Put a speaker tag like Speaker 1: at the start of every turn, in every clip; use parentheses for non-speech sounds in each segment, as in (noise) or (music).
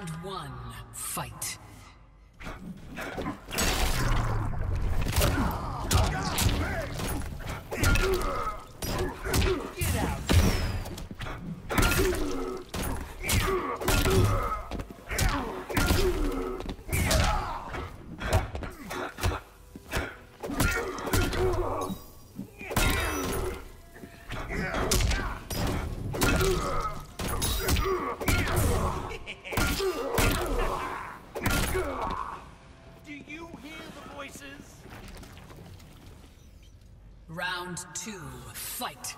Speaker 1: Round one, fight.
Speaker 2: Do you hear the voices?
Speaker 1: Round two, fight.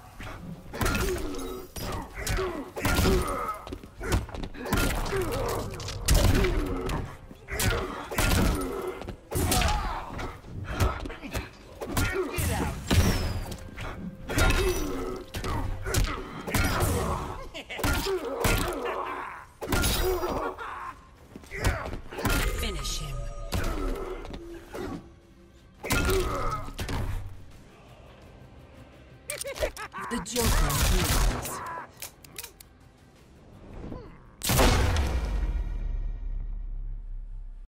Speaker 2: Get out! (laughs)
Speaker 1: The Joker heals.